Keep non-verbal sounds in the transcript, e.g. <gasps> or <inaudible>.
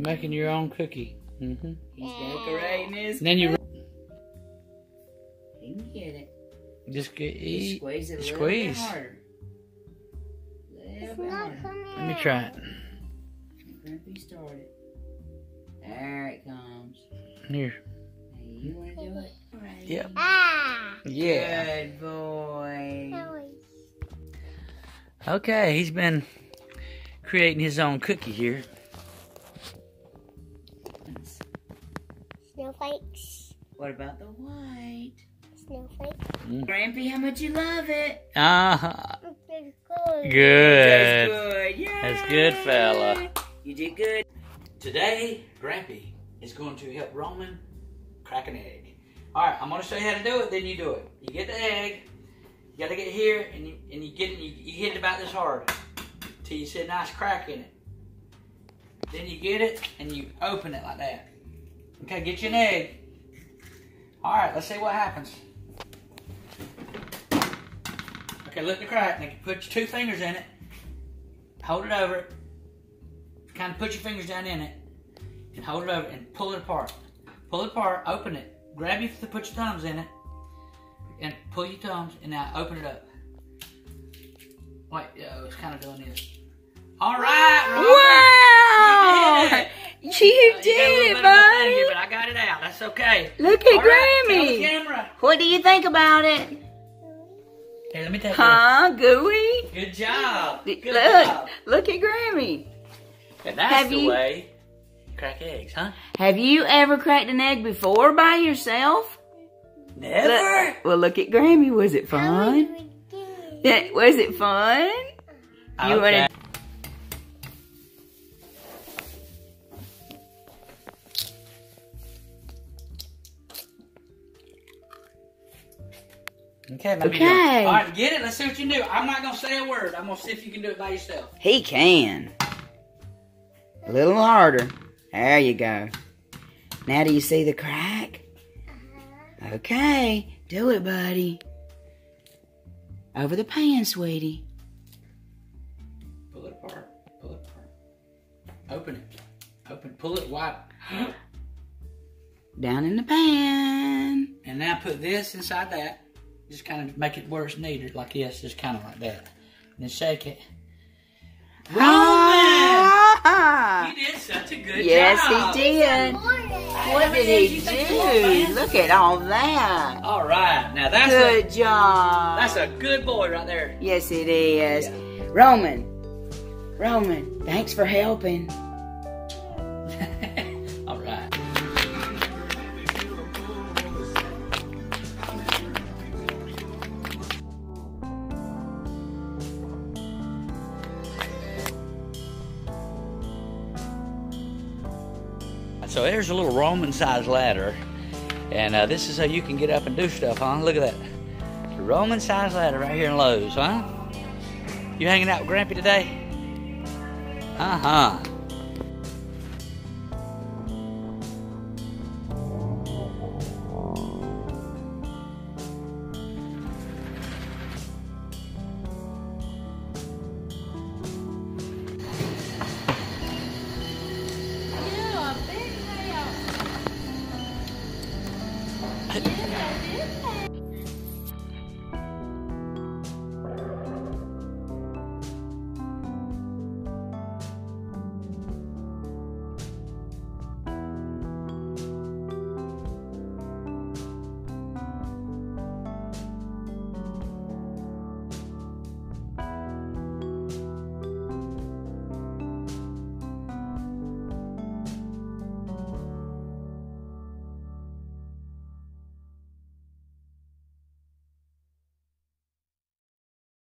making your own cookie. Mm-hmm. He's decorating his. And then you He can get it. just get Just squeeze it a little Squeeze. bit harder. Little bit harder. Let me try it. Grandpa started. There it comes. Here. Hey, you want to do it? All right. Yep. Ah. Yeah. Good boy. Okay, he's been creating his own cookie here. Snowflakes. What about the white? Snowflakes. Grampy, how much you love it? Uh-huh. It's good. Good. That's good. That's good, fella. You did good. Today, Grampy is going to help Roman crack an egg. All right, I'm going to show you how to do it. Then you do it. You get the egg. You got to get here, and you and you get it. You, you hit it about this hard till you see a nice crack in it. Then you get it and you open it like that. Okay, get you an egg. All right, let's see what happens. Okay, look the crack. Now put your two fingers in it. Hold it over it. Kind of put your fingers down in it and hold it over and pull it apart. Pull it apart, open it. Grab your, put your thumbs in it and pull your thumbs and now open it up. Wait, yeah, it's kind of doing this. All right. Wow! You You did it. did You it, got a little bit of a thing here, buddy. but I got it out. That's okay. Look All at right, tell the Grammy. camera. What do you think about it? Here, let me take Huh, Gooey? Good job. Good Look, job. look at Grammy. And that's Have the you- way you crack eggs, huh? Have you ever cracked an egg before by yourself? Never. Look- well, look at Grammy. Was it fun? Yeah, was it fun? You Okay. Okay, maybe do it. Okay. All right, get it. Let's see what you can do. I'm not gonna say a word. I'm gonna see if you can do it by yourself. He can. A little harder. There you go. Now do you see the crack? Okay. Do it, buddy. Over the pan, sweetie. Pull it apart. Pull it apart. Open it. Open. Pull it wide. <gasps> Down in the pan. And now put this inside that. Just kind of make it where it's needed, like this, just kind of like that. And then shake it. Roman! Ah! You did such a good Yes, job. he did. What did he do? Look at all that. All right, now that's Good a, job. that's a good boy right there. Yes, it is. Roman. Roman, thanks for helping. So there's a little Roman sized ladder. And uh, this is how you can get up and do stuff, huh? Look at that. The Roman sized ladder right here in Lowe's, huh? You hanging out with Grampy today? Uh Okay.